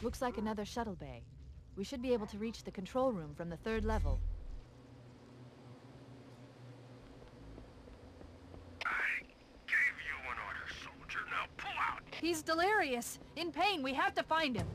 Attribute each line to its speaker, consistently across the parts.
Speaker 1: Looks like another shuttle bay. We should be able to reach the control room from the third level.
Speaker 2: I gave you an order, soldier. Now pull out!
Speaker 1: He's delirious! In pain! We have to find him!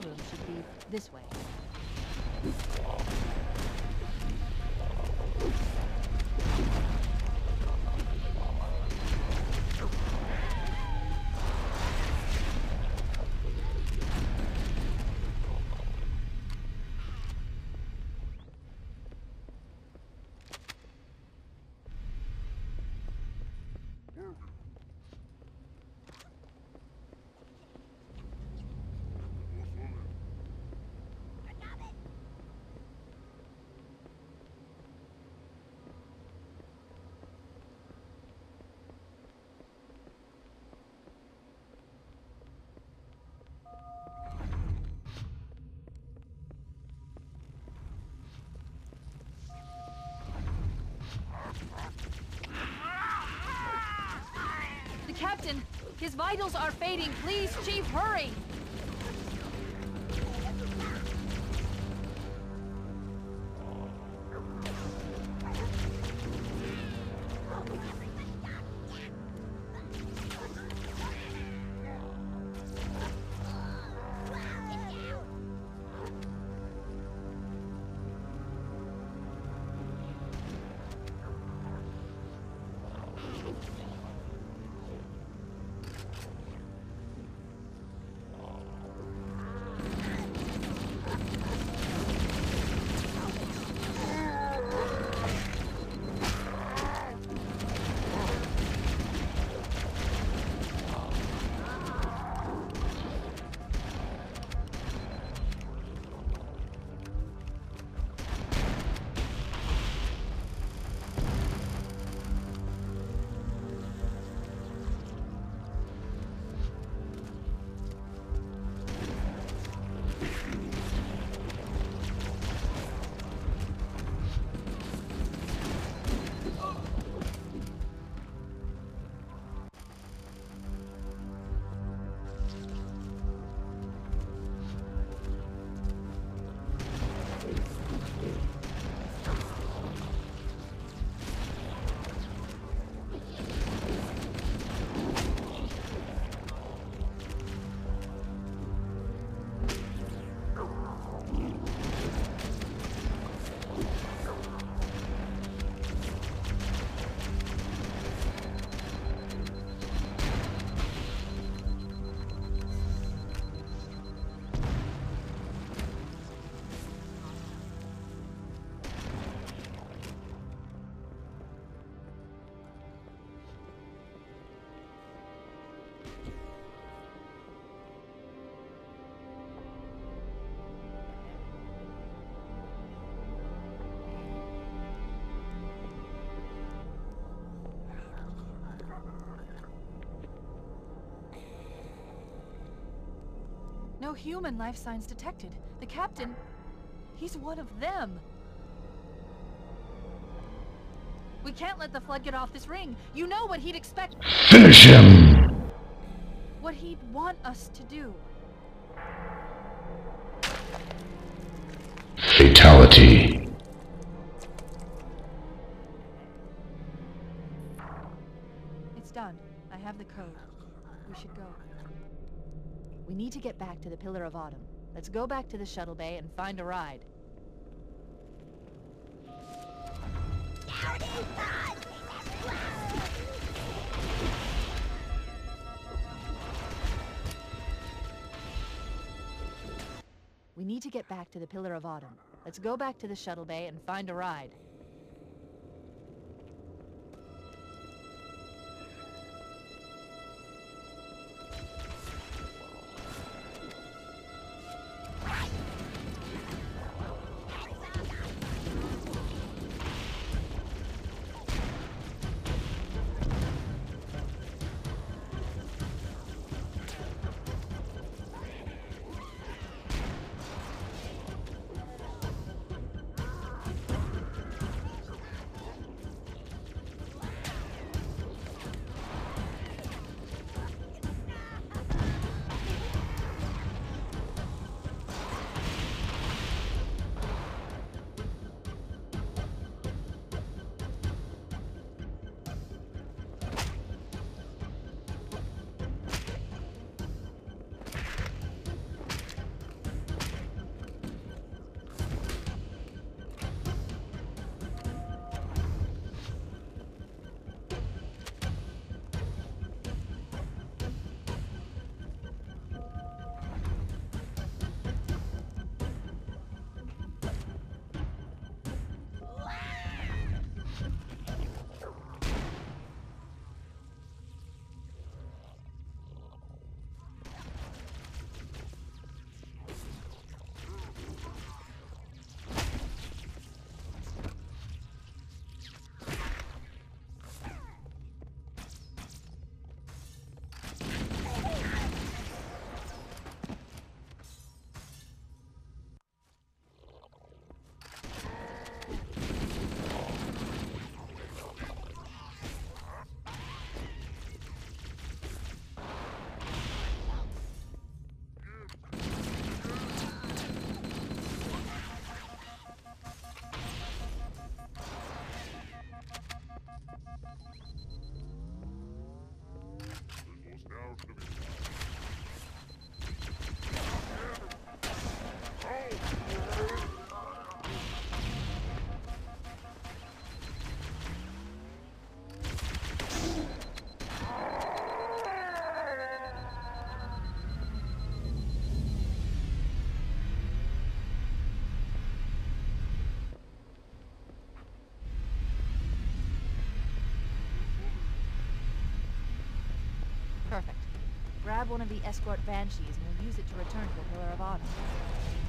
Speaker 1: The control room should be this way. The captain! His vitals are fading! Please, Chief, hurry! No human life signs detected. The captain, he's one of them. We can't let the flood get off this ring. You know what he'd expect,
Speaker 3: Finish him!
Speaker 1: what he'd want us to do.
Speaker 3: Fatality.
Speaker 1: It's done. I have the code. We should go. We need to get back to the Pillar of Autumn. Let's go back to the shuttle bay and find a ride. We need to get back to the Pillar of Autumn. Let's go back to the shuttle bay and find a ride. Grab one of the escort banshees and we'll use it to return to the Pillar of Autumn.